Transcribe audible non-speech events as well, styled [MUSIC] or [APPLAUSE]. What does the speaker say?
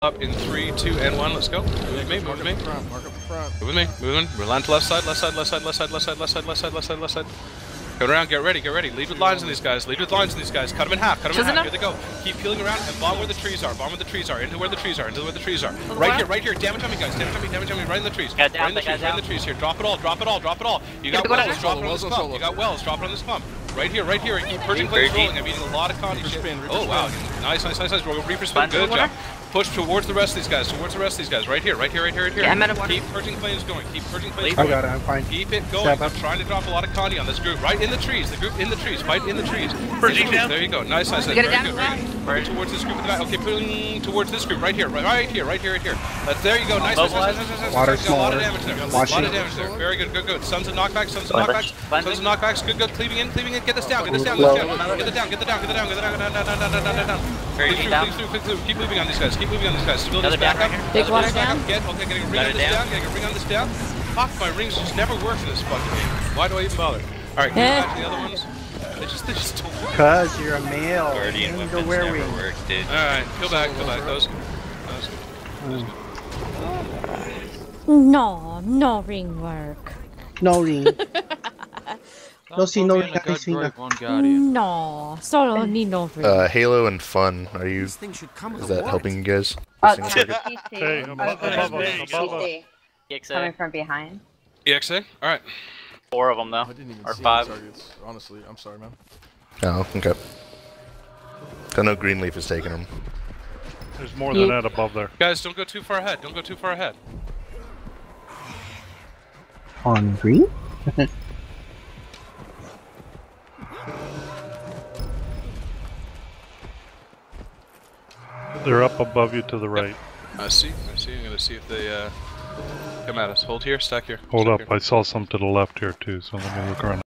Up in three, two, and one. Let's go. Move with me. Move with me. Front, mark up front. Move with me. Moving. We're line to left side. Left side. Left side. Left side. Left side. Left side. Left side. Left side. Left side. Go around. Get ready. Get ready. Lead with lines in these guys. Lead with lines in these guys. Cut them in half. Cut them in half. Here they go. Keep peeling around and bomb where the trees are. Bomb where the trees are. Into where the trees are. Into where the trees are. Right here. Right here. Damage on me, guys. Damage on me. Damage on me. Right in the trees. Right in the trees. Right in the trees. Here. Drop it all. Drop it all. Drop it all. You got wells. Drop it on this pump. You got wells. Drop it on this pump. Right here. Right here. And keep purging Reaper rolling. I'm eating a lot of condi shit. spin, Oh wow. spin. Nice. Nice. Nice. Nice. Reaper spin. Find Good job. Winner. Push towards the rest of these guys. Towards the rest of these guys. Right here. Right here. Right here. Right here. Yeah, I'm out of water. Keep purging flames going. Keep purging flames Leave. I got it, I'm fine. Keep it going. Step I'm up. trying to drop a lot of condi on this group. Right in the trees. The group in the trees. Fight in the trees. Purging down. There you go. Nice, nice, nice. Get it Very down, good. down. Very good. Towards this group in the back. Okay, pulling towards this group right here. Right, right here. Right here. Right here. That's there. You go. Nice, nice, nice, nice, nice, nice. Water nice. A lot of smaller. damage there. A lot of damage there. Very good. Good. Good. Sons of knockbacks. Sons of knockbacks. Blind Sons of knockbacks. Good. Good. Cleaving in. Cleaving in. Get this down. Get this down. Get this down. Get it down. Get it down. Get it down. Get it down. Down. Down. Down. Down. Down. Down. Down. Very through. down. Through. Click through. Keep moving on these guys. Keep moving on these guys. Civilians Another back down up. right here. Big water back down. up. Get. Okay. Getting a ring Got on it this down. down. Getting a ring on this down. Fuck. My rings just never work in this fucking game. Why do I even bother? All right. Get Eh. back to the other ones. They just. They just don't work. Cause you're a male. Guardian You need to weapons wear never wings. work, dude. All right, go back, go back. That was good. That was good. No, no ring work. No ring. [LAUGHS] No, see, no ring. I see no. One guardian. Solo need no ring. Uh, Halo and fun. Are you? thing should come Is that helping you guys? Above- above above. EXA. Coming from behind. EXA? All right. Four of them though. I didn't even Or see five. targets. Honestly, I'm sorry, man. Oh, okay. I know Greenleaf is taking them. There's more than that above there. Guys, don't go too far ahead. Don't go too far ahead. On [LAUGHS] They're up above you to the right. I see. I see. I'm gonna see if they uh, come at us. Hold here. Stack here. Hold stack up, here. I saw some to the left here too, so let me look around.